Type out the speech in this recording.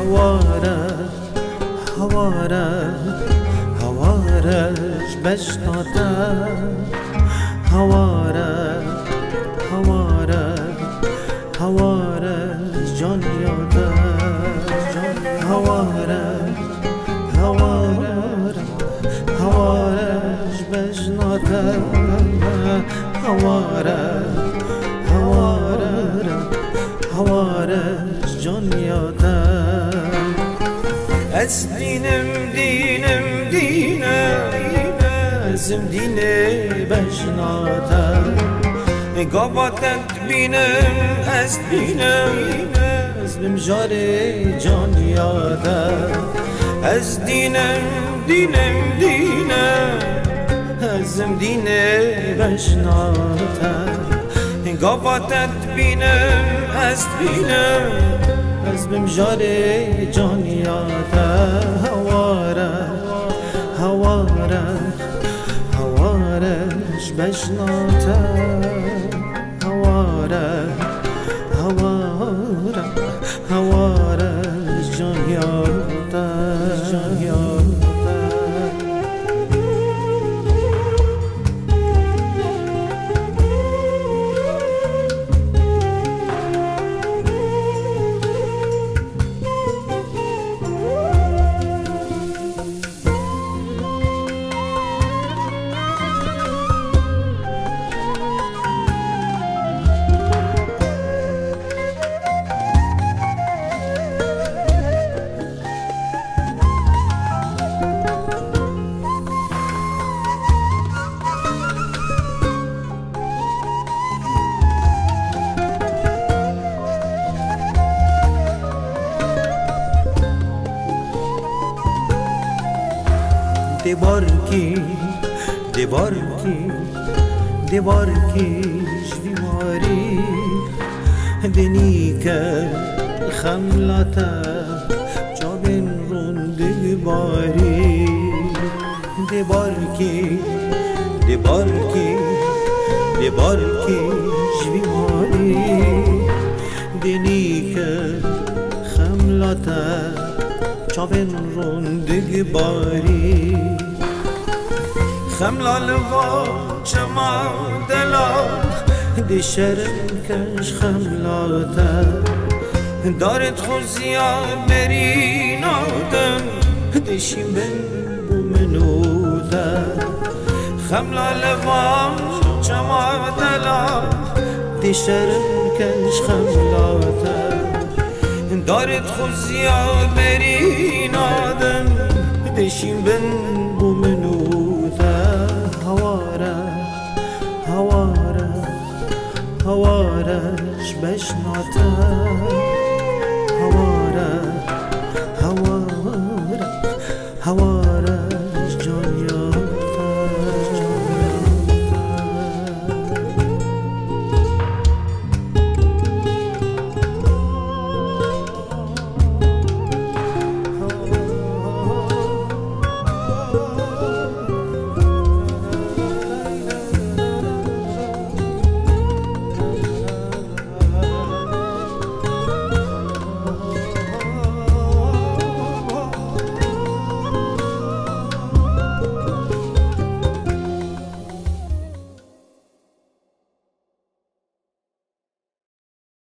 هوارش هوارش هوارش بشناته هوارش هوارش هوارش جان یاده هوارش هوارش هوارش بشناته هوارش جان یاده از دینم دینم دینم ازم دینه بشناتم. گاباتت بینم از بینم از بمجار جان یادم. از دینم دینم دینم ازم دینه بشناتم. گاباتت بینم از بینم. از بمجار جان یادم هواره هواره هوارش بشناته هواره هواره هوارش جان یاده دیوار کی دیوار کی دیوار کیش بیماری. دنی که خملتا جابن روند باری دیوار دیوار کی دیوار کیش بیماری. دنی که خملتا روندگ باری. خملال و چما دلا دی شرم کش خملاتا دارت خوزیا بری نادم دیشیم بن بو منوتا خملال و چما دلا دی شرم کش خملاتا دارت خوزیا بری نادم شبن بمنوذا هوارا هوارا هوارا شبش نعتا هوارا هوارا هوارا.